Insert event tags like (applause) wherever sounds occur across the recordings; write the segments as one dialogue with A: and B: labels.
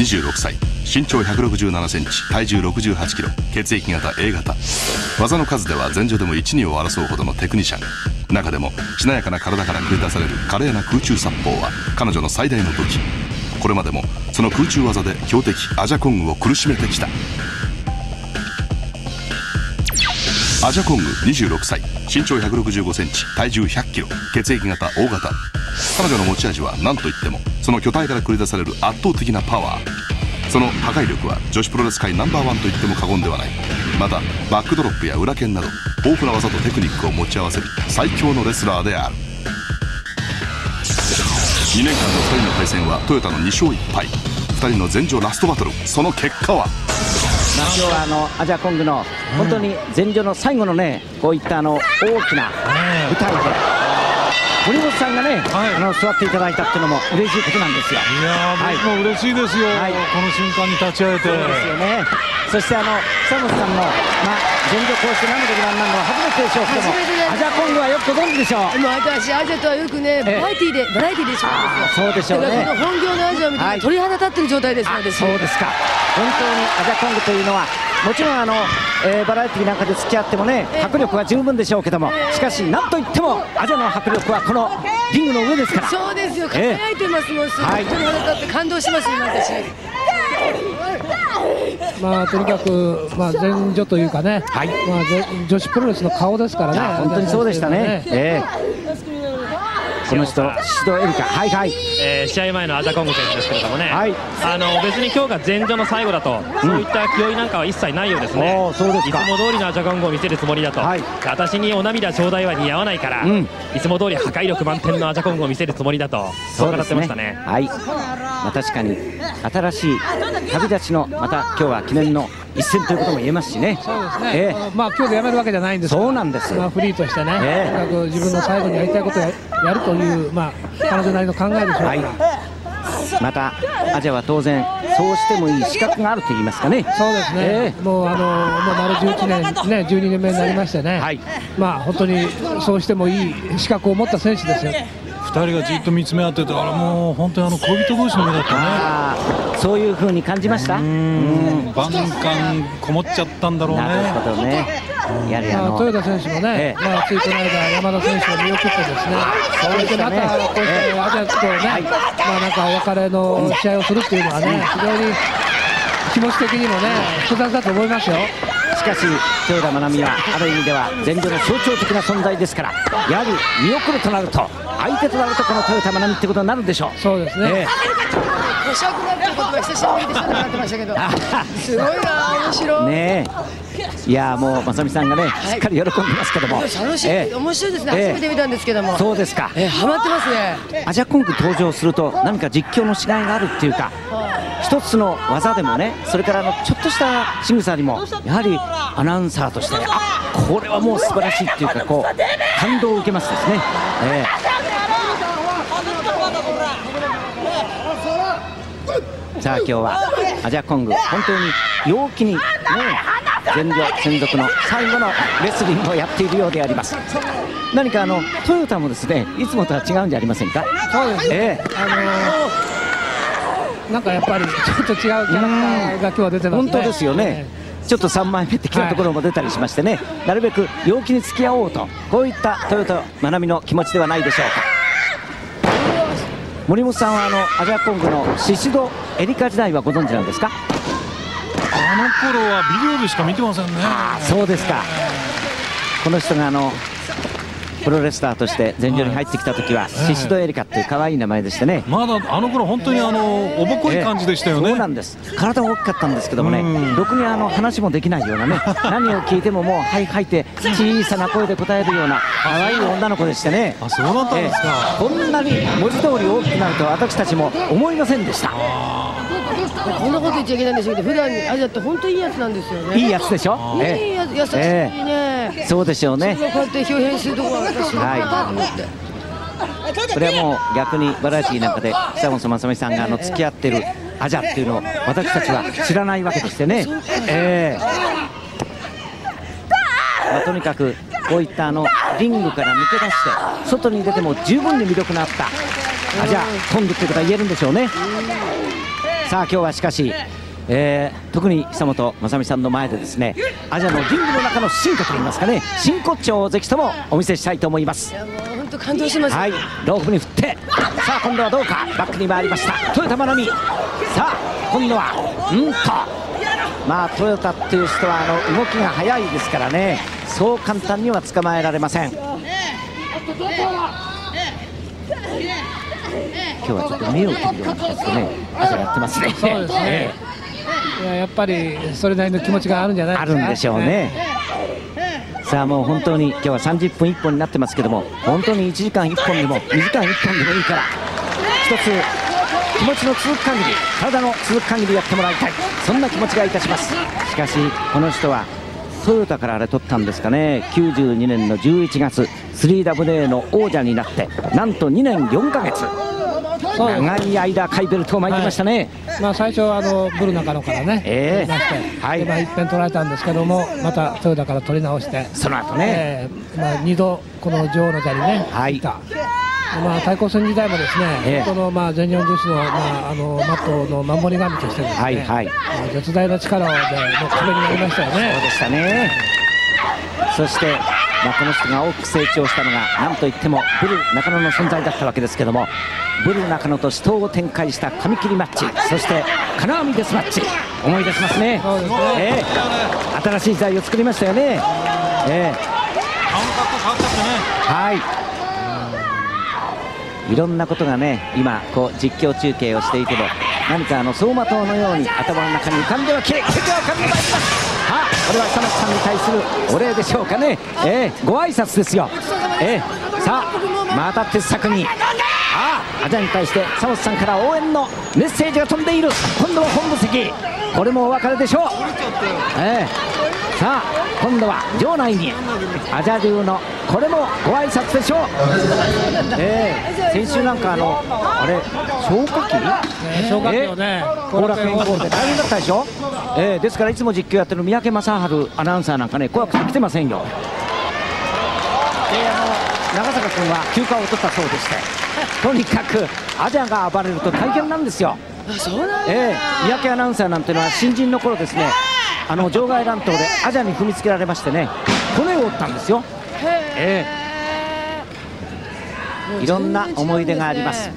A: 26歳。身長1 6 7センチ体重6 8キロ血液型 A 型。技の数では前女でも1、2を争うほどのテクニシャン。中でもしなやかな体から繰り出される華麗な空中殺法は彼女の最大の武器。これまでもその空中技で強敵アジャコングを苦しめてきた。アジャコング26歳。身長1 6 5センチ体重1 0 0キロ。血液型 O 型。彼女の持ち味は何といってもその巨体から繰り出される圧倒的なパワー。その破壊力は女子プロレス界ナンバーワンと言っても過言ではない。またバックドロップや裏剣など豊富な技とテクニックを持ち合わせる最強のレスラーである。2年間の2人の対戦はトヨタの2勝1敗。2人の前場ラストバトル。その結果は、
B: 今日はあのアジアコングの本当に前場の最後のねこういったあの大きな舞台で森本さんがね、
C: はい。
B: あの座っていただいたっていうのも嬉しいことなんですよ。
C: いやー
B: はい。
C: 僕も嬉しいですよ、
B: はい。
C: この瞬間に立ち会えて。
B: そうですよね。そしてあの久本さんのまあ現状こうして何度ご覧になるのは初めてでしょうけども
D: 初めてです
B: アジアコングはよくご存知でしょう。
D: もう私アジアとはよくねバラエティーでバラエティーでしょ
B: そうでしょうね。
D: この本業のアジアを見て、
B: はい
D: 鳥肌立ってる状態です。私
B: そうですか。本当にアジャコングというのはもちろんあの、えーバラエティーなんかで付き合ってもね迫力は十分でしょうけどもしかし何といってもアジャの迫力はこのリングの上ですから。
D: そうですよ。
B: ええ。
D: 輝いてますもん。すご
B: はい。
D: い鳥肌立って感動します今私
E: まあ、とにかく、まあ、前女というかね、
B: はい。
E: まあ、ぜ女子プロレスの顔ですからね、
B: あ本当にそうでしたね。ええこの人、宍戸エリカ、はいはい、
F: えー試合前のアジャコング選手ですけれどもね、
B: はい。
F: あの別に今日が前場の最後だと、そういった気負いなんかは一切ないようですね、
B: そうですか。
F: いつも通りのアジャコングを見せるつもりだと、
B: はい。
F: 私にお涙頂戴は似合わないから、
B: うん。
F: いつも通り破壊力満点のアジャコングを見せるつもりだと、そう語ってましたね。
B: はい、まあ、確かに新しい旅立ちのまた今日は記念の一戦ということも言えますしね。
E: そうですね、
B: え
E: まあ今日でやめるわけじゃないんです
B: そうなんです
E: まあ、フリーとしてね、
B: ええ。
E: とにかく自分の最後にやりたいことをややるという、まあ、彼女なりの考えでしょう
B: はい。またアジアは当然そうしてもいい資格があると言いますかね。
E: そうですね、
B: え
E: もうあのもう丸11年、ね、12年目になりましてね、
B: はい。
E: まあ本当にそうしてもいい資格を持った選手ですよ。
C: 二人がじっと見つめ合っててあれもう本当にあの恋人同士の目だったね
B: そういう風に感じました？
C: うん万感こもっちゃったんだろうね
B: なるほどね。や
E: 豊田選手もね、
B: ええ
E: まあ、ついこの間、山田選手を見送ってですね、
B: そうでね
E: またこういったアジアとね、
B: はい
E: まあ、なんかお別れの試合をするっていうのはね、非常に気持ち的にもね、複雑だと思いますよ。
B: しかし豊田真奈美はある意味では前女の象徴的な存在ですからやはり見送るとなると相手となるとこの豊田真奈美ってことになるでしょう。
E: そうですね、
B: え
D: おしゃくなってことは久しぶりでしょなってましたけどすごい。な面白い、
B: ねい。やもう正美さんがねしっかり喜んでますけども、
D: 楽しい、
B: ええ
D: 面白い。ですね、初めて見たんですけども
B: そうですか
D: えハマってますね
B: アジャコング登場すると何か実況のしがい。があるってい。うか一つの技でもねそれからあのちょっとした仕草にもやはりアナウンサーとしてあこれはもう素晴らしい。ってい。うかこう感動を受けますですね、ええさあ今日はアジャコング本当に陽気にね前女専属の最後のレスリングをやっているようであります。何かあのトヨタもですねいつもとは違うんじゃありませんか？
E: そうですね、
B: ええ。
E: あのーなんかやっぱりちょっと違うキャラクターが今日は出てますね。
B: 本当ですよね、ちょっと3枚目的なところも出たりしましてね、なるべく陽気に付き合おうと、こういったトヨタ真奈美の気持ちではないでしょうか。森本さんはあのアジアコングのシシドエリカ時代はご存知なんですか？
C: あの頃はビデオでしか見てませんね。
B: そうですか。この人があのプロレスラーとして前場に入ってきた時はシシドエリカっていう可愛い名前でしてね。
C: まだあの頃本当にあのおぼこい感じでしたよね、
B: そうなんです。体も大きかったんですけどもね
C: うん。
B: ろくにあの話もできないようなね (laughs) 何を聞いてももうはいはいって小さな声で答えるような可愛い女の子でしてね。
C: あそうだったんですか、
B: ええ。こんなに文字通り大きくなるとは私たちも思いませんでした。
D: こんなこと言っちゃいけないんでしょうけど普段にアジアって本当いいやつなんですよね。
B: いいやつでしょ？
D: いい
B: え
D: やつ優しいね、
B: そうでしょうね。
D: それがこうやって表変するところは
B: い。これはもう逆にバラエティーなんかで久本雅美さんがあの付き合ってるアジャっていうのを私たちは知らないわけでしてね、ええ。まあ、とにかくこういったあのリングから抜け出して外に出ても十分に魅力のあった。アジャコングっていうことは言えるんでしょうね。さあ今日はしかし、えー特に久本雅美さんの前でですねアジアのリングの中の進化といいますかね真骨頂をぜひともお見せしたいと思います。
D: 本当感動します、
B: はいロープに振ってさあ今度はどうかバックに回りました。トヨタ真美さあ今度はうんとまあトヨタっていう人はあの動きが速いですからねそう簡単には捕まえられません。今日はちょっと目を切るような形でね朝やってますね。
E: そうですね。いややっぱりそれなりの気持ちがあるんじゃない
B: あ
E: ですか。
B: るんでしょうね。さあもう本当に今日は30分1本になってますけども本当に1時間1本でも2時間1本でもいいから一つ気持ちの続く限り体の続く限りやってもらいたい。そんな気持ちがいたします。しかしこの人はトヨタからあれ取ったんですかね。92年の11月 3WA の王者になってなんと2年4ヶ月。長い間カイベルトいてましたね、
E: まあ、最初はあのブル中野からね、
B: ええ。
E: 取りまして、
B: はい。
E: でまあ、一遍取られたんですけども、またトヨタから取り直して、
B: その後ね、
E: ええまあ、2度、この女王の座にね、
B: はい。
E: いた。まあ、対抗戦時代もですね、
B: ええ。
E: このまあ全日本女子の,、まあ、あのマットの守り神としてですね、
B: はいはい。
E: まあ絶大な力での壁になりましたよね。
B: そうでしたね。そして、まあ、この人が大きく成長したのが何といってもブル中野の存在だったわけですけどもブル中野と死闘を展開した紙切りマッチそして金網デスマッチ思い出しますね。
E: ね。
B: ええ。新しい時代を作りましたよね、ええ。はい。いろんなことがね今こう実況中継をしていても何かあの走馬灯のように頭の中に浮かんでは消え結果が浮かんでまいります。さあこれは久松さんに対するお礼でしょうかね。ええご挨拶ですよ。ええさあまた鉄柵に。ああアジャに対して久松さんから応援のメッセージが飛んでいる。今度は本部席。これもお別れでしょう。ええさあ今度は場内にアジャ流のこれもご挨拶でしょう。(laughs) ええ先週なんかあのあれ消火器？
E: ね消火器をね、
B: 後楽園ホールで大変だったでしょ、えーですからいつも実況やってる三宅正治アナウンサーなんかね怖くて来てませんよ。であの長坂君は休暇を取ったそうでして (laughs) とにかくアジャが暴れると大変なんですよ。
D: あそうなんだ。
B: ええ三宅アナウンサーなんてのは新人の頃ですねあの場外乱闘でアジャに踏みつけられましてね骨を折ったんですよ。えいろんな思い出があります。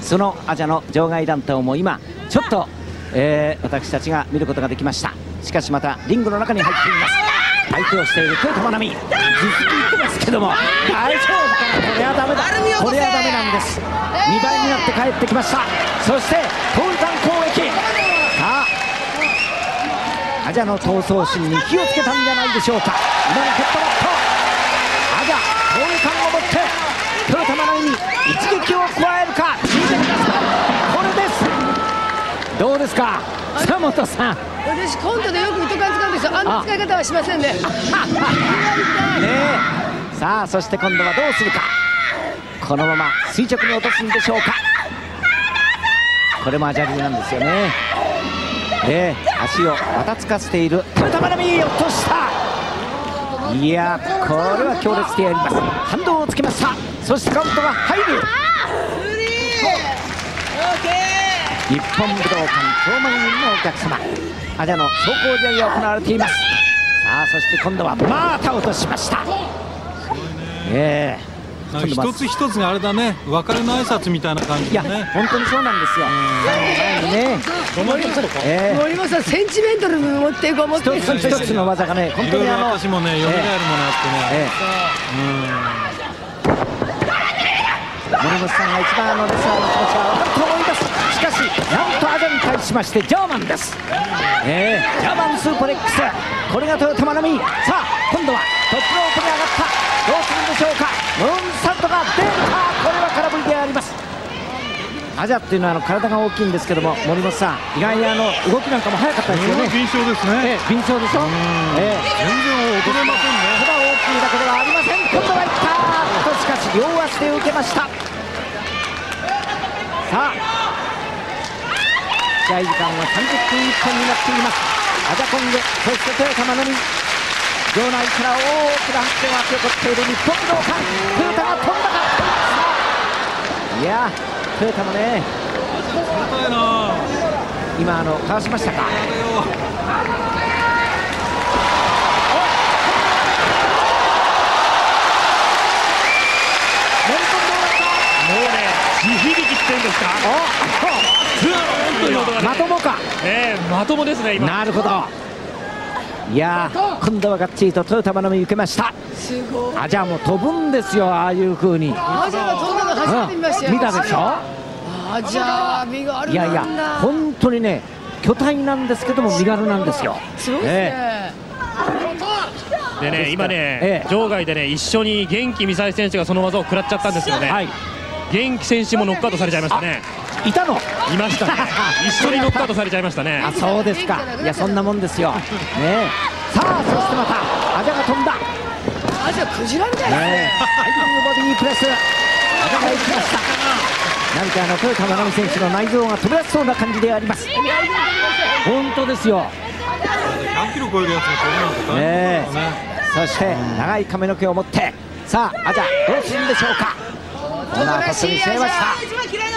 B: そのアジャの場外乱闘も今ちょっと、えー私たちが見ることができました。しかしまたリングの中に入っています。相手をしている豊田真奈美実に言ってますけども大丈夫かな？これはダメだ。これはダメなんです。2倍になって帰ってきました。そしてトールタン攻撃さあアジャの闘争心に火をつけたんじゃないでしょうか。今のヘッドバット。アジャトールタンを持って豊田真奈美に一撃を加えるか。これです。どうですか？久本さん。
D: 私コントでよく糸感使うんですよ。あんな使い方はしませんね。(laughs)
B: ねえ。さあそして今度はどうするか。このまま垂直に落とすんでしょうか。これもアジャリなんですよねええ足をばたつかせている。豊田真奈美落とした。いやこれは強烈でやります。反動をつけました。そしてカウントが入る。日本武道館超万人のお客様。アジャの壮行試合が行われています。さあそして今度はまた落としました。ええ
C: なんか一つ一つがあれだね。別れの挨拶みたいな感じでね。
B: 本当にそうなんですよ。ね。ええ。
D: 森本さんセンチメンタル持っていこう持って
B: 一つ一つの技がね本当にあの
C: 私もね蘇るものあってね、
B: ええ。森本さんが一番あのレスラーの気持ちが分かると思います。しかしなんとアジャに対しましてジャーマンです。ええ。ジャーマンスープレックス。これが豊田真奈美さあ今度はトップロープに上がった。どうするんでしょうかが出たこれは空振りであります。アジャっていうのはあの体が大きいんですけども森本さん意外にあの動きなんかも速かったですよね。
C: 敏捷ですね。
B: ええ敏捷でしょええ。
C: 全然衰えませんね。
B: ただ大きいだけではありません。今度はいったとしかし両足で受けました。さあ。試合時間は30分1本になっています。アジャコングそして豊田真奈美場内から大きな拍手が起こっている日本武道館トヨタが飛んだか。いやトヨタもね今あのかわしましたか。
F: もうね地響きってんですか。ズーンという音がね
B: まともか。
F: ええまともですね今。
B: なるほどいやー今度はがっちりとトヨタ学び受けました。
D: すごい。
B: あじゃあもう飛ぶんですよああいう風に。
D: アジャが飛んだの初めて見ましたよ
B: 見たでしょ？
D: アジャ身がある
B: いやいや
D: なんだ
B: 本当にね巨体なんですけども身軽なんですよ。
D: すごいですね、
F: でね今ね、
B: ええ。
F: 場外でね一緒に元気ミサイ選手がその技を食らっちゃったんですけどね、
B: はい。
F: 元気選手もノックアウトされちゃいましたね
B: いたの。
F: いましたね。(laughs) 一緒にノックアウトされちゃいましたね。
B: あそうですか。いやそんなもんですよ。ねえ。さあそしてまたアジャが飛んだ。
D: アジャクジラみたいです
B: ね。
D: ね
B: ハイリングボディープレス。アジャが行きました何かあのトヨタ真美選手の内臓が飛び出しそうな感じであります。本当ですよ。
C: 100キロ超えるやつが飛ぶなん
B: ねそして長い髪の毛を持って。さあアジャどうするんでしょうか。コーナーポストに据えました。お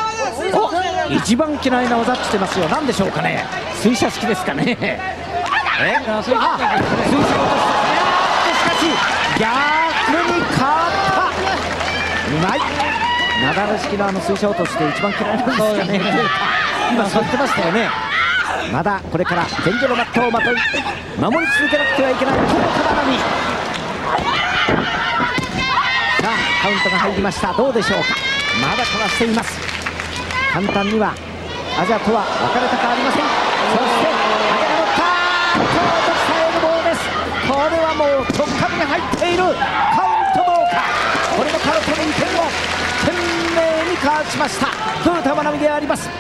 B: 一番嫌いな技って言ってますよ。何でしょうかね。水車式ですかね。え？あ水車。落として。しかし逆に変わった。うまい。なだれ式のあの水車落として一番嫌いなんですかね。今そう言ってましたよね。まだこれから前女のマットをまとい守り続けなくてはいけない。トヨタなのに。さあカウントが入りました。どうでしょうか。まだかわしています簡単にはアジャとは別れたくありません。そしてアジャが乗ったとうとしたエルボーですこれはもう突角に入っている。カウントどうか。これもカウント2点を懸命にかわしました。トヨタ真波であります？さ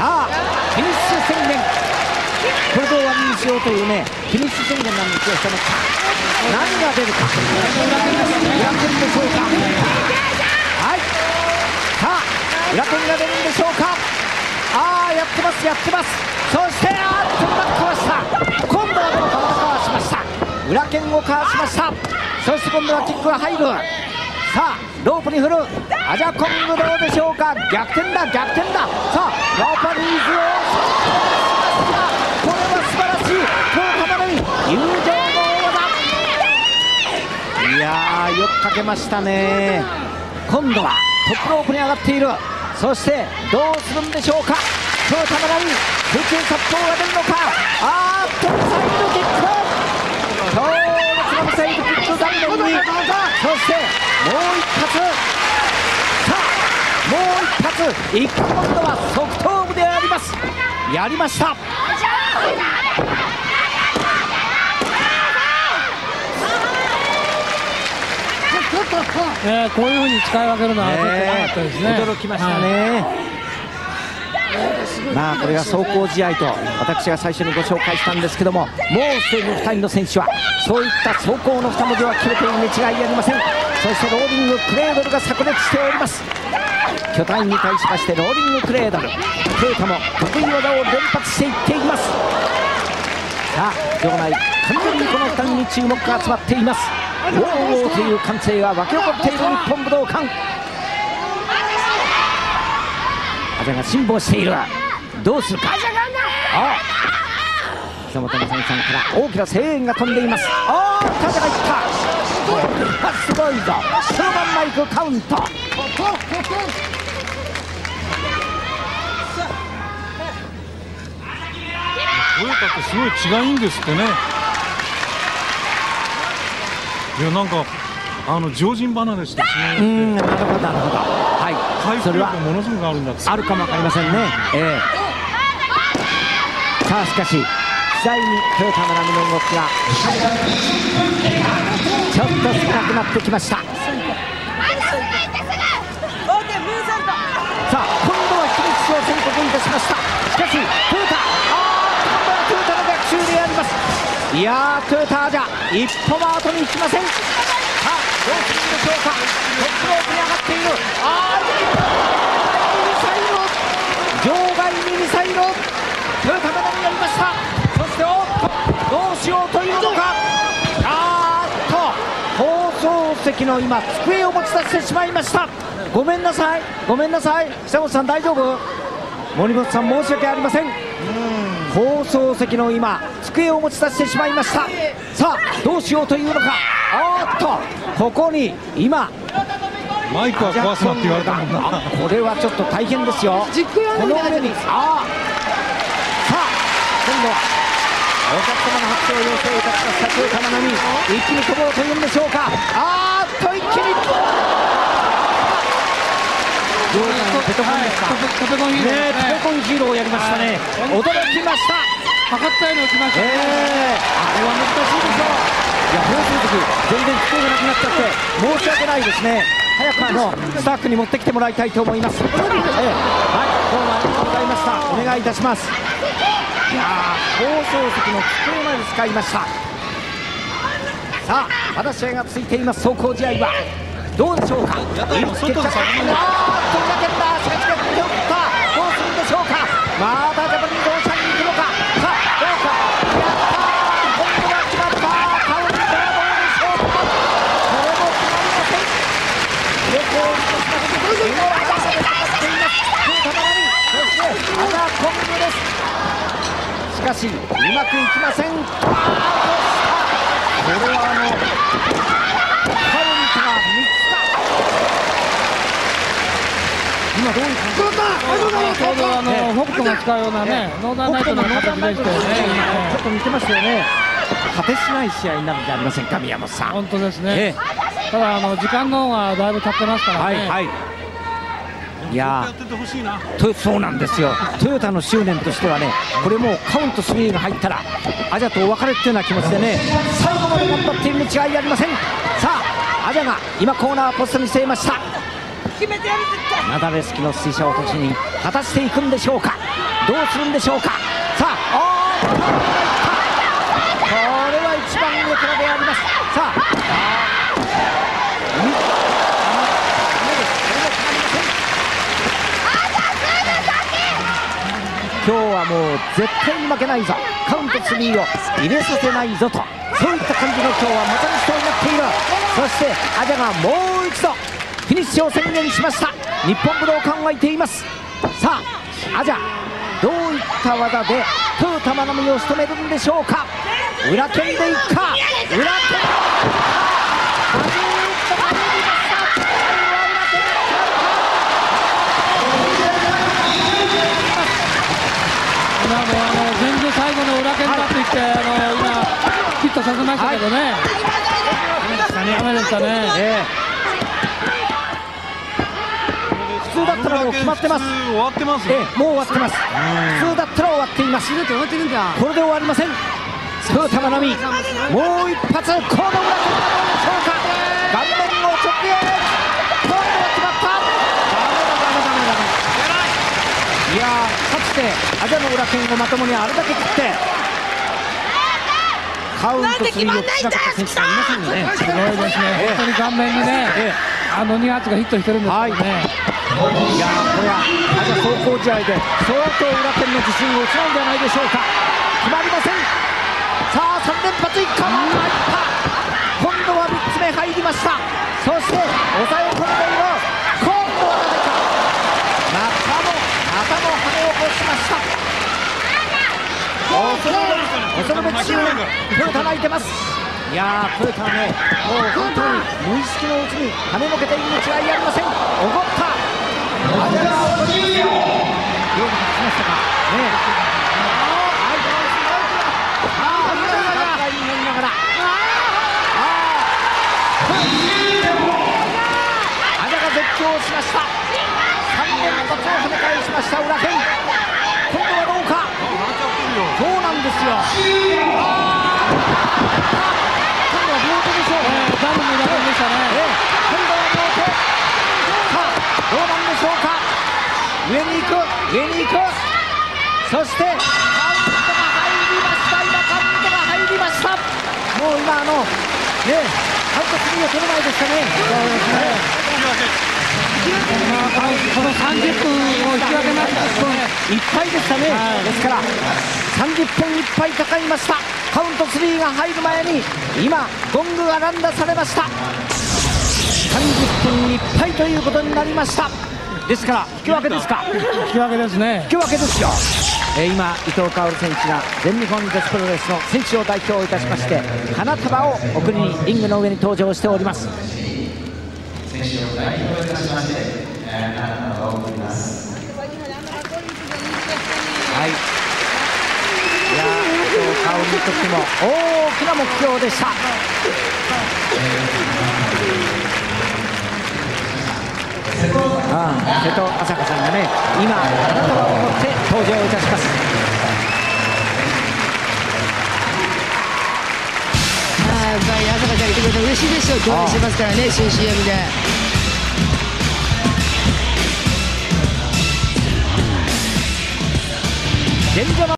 B: あフィニッシュ宣言。これで終わりにしようというねフィニッシュ宣言なんですよその何が出るか。裏剣でしょうかあ裏剣が出るんでしょうか？ああやってますやってます。そしてあっとうまくかわした。今度はでもかわしました。裏剣をかわしました。そして今度はキックが入るさあロープに振る。アジャコングどうでしょうか？逆転だ逆転だ。さあローパリーズをこれは素晴らしい。今日玉美友情の大技いやーよくかけましたね。今度はトップロープに上がっている。そしてどうするんでしょうか？今日玉美空中殺法が出るのか？あーっとサイルキック強烈なミサイルキック残念にそしてもう一発。さあもう一発。一今度は側頭部であります。やりました。
E: え (laughs) ーこういうふうに使い分けるのはちょっとなかったですね。
B: 驚きましたね、まあこれが走行試合と私が最初にご紹介したんですけどももうすでに2人の選手はそういった走行の2文字は切れているに違いありません。そしてローリングクレードルが炸裂しております。巨体に対しましてローリングクレードル。トヨタも得意技を連発していっています。さあ場内完全にこの2人に注目が集まっていますおーおーという歓声が沸き起こっている日本武道館。アジャが辛抱しているどうするか？あ久本雅美さんから大きな声援が飛んでいます。ああ風がいった。すごいぞ。そのまんまいくカウント。
C: トヨタってすごい違いんですってねいやなんかあの常人離れしてしまう
B: うんなるほどなるほど。はい。
C: 回復
B: それは
C: 力がものすごくあるんだ
B: あるかもわかりませんね、ええ。さあしかし次第にトヨタ七海の動きがちょっと少なくなってきました。さあ今度はフィニッシュを宣告いたしました。しかしトヨタいやートヨタじゃ一歩も後に行きません。さあどうするんでしょうかトップロープに上がっている。あーミサイル場外にミサイルトヨタがになりました？そしておっとどうしようというのか？あーっと放送席の今机を持ち出してしまいました。ごめんなさいごめんなさい。久本さん大丈夫？森本さん申し訳ありません。放送席の今机を持ち出してしまいました。さあどうしようというのか。あーっとここに今
C: マイクは壊すなって言われたもんな。
B: あこれはちょっと大変ですよ。この上にああさあ今度はお客様の拍手を要請いたしました中華七海一気に飛ぼうというんでしょうか。あーっと一気にペ
E: ペコンヒーロー。
B: ねペトコンヒーローをやりましたね、驚きました。
E: 測ったように落ちましたね、
B: ええ。あれは難しいでしょう。いや放送席全然聞こえがなくなっちゃって申し訳ないですね。早くあのスタッフに持ってきてもらいたいと思います、ええ。はいどうもありがとうございました。お願いいたします。いやー放送席の机まで使いました。さあまだ試合が続いています。走行試合はどうでしょうか？
C: やった。今外で先に
B: あーっと裏剣だしかし手を打ったどうするんでしょうか。またジャパニーズオーシャンに行くのか。さあどうか。やったー。今度は決まった。カウンターどうでしょうかこれも決まりません横を見てしまって今はアジャで戦っています。トヨタマナミそしてアジャコングですしかしうまくいきません。あーどうしたこれはあのカウンター3つだ今どういう感じ
E: ちょうどあの北斗が使うようなね、ノーザンナイトの形でしたよね、
B: ちょっと似てましたよね果てしない試合になるんじゃありませんか宮本さん
E: 本当です
B: え
E: ね、ただ？あの時間の方がだ？いぶ経ってますからね、
B: はいはいいやそうなんですよトヨタの執念としてはねこれもうカウント3が入ったらアジャとお別れっていうような気持ちでね最後まで頑張っているに違いありませんさあアジャが今コーナーポストに据えましたナダレスキの水車を途中に果たしていくんでしょうか？どうするんでしょうか？さあおーっこれは一番上からであります。さああーうん。あのダメですこれも決まりません今日はもう絶対に負けないぞ。カウント3を入れさせないぞと。そういった感じの今日はまたに人になっている。そしてアジャがもう一度。フィニッシュを宣言しました。日本武道館沸いています。さあアジャどういった技でトヨタマナミを仕留めるんでしょうか。裏剣でいくか。裏剣
E: 今もあの全然最後の裏剣だって言って、あの今、ヒットさせましたけどね、ダメでしたね。
B: ええ普通だったらもう決まってます。
C: 終わってます。
B: ええもう終わってます。普通だったら終わっています。これで終わりません。トヨタマナミもう一発この裏剣はどうでしょうか。顔面を直撃。今度は決まった。い。やーかつてアジャの裏剣をまともにあれだけ切って。カウント3をしなかった選手がいませんよ。ね
E: すごいですね、本当に顔面にね、
B: ええ。
E: あの2発がヒットしてるんですけどね、
B: いいやこれはアジャ走行試合で相当裏剣の自信を失うんじゃないでしょうか。決まりません。さあ3連発一回入った。今度は3つ目入りました。そして抑え込んでいる今度は誰か。またもまたも羽を起こしました。恐るべき執念トヨタ泣いてます。いやートヨタはねもう本当に無意識のうちに跳ねのけているに違いありません。怒った。しました3連発を跳ね返しました裏剣今度はどうかそうなんですよあー今度は両手でしょう
E: えーダブルの裏剣でしたね。
B: ええ今度は両手どうなんでしょうか？上に行く上に行くそしてカウントが入りました。今カウントが入りました。もう今あのねカウント3を取れないですかね
E: この30分を引き分けました
B: いっぱいでしたね、ですから30分いっぱいかかりました。カウント3が入る前に今ゴングが乱打されました30分いっぱいということになりました。ですから引き分けですか？
E: 引き分けですね。
B: 引き分けですよ、えー今伊藤薫選手が全日本女子プロレスの選手を代表いたしまして花束を送りにリングの上に登場しております。はい。いやー伊藤薫にとっても大きな目標でした瀬戸朝香さんがね今花束を持って登場いたします。
D: やっぱり朝香ちゃん来てくれて嬉しいですよ。共演してますからね新 CM で。
B: 現状の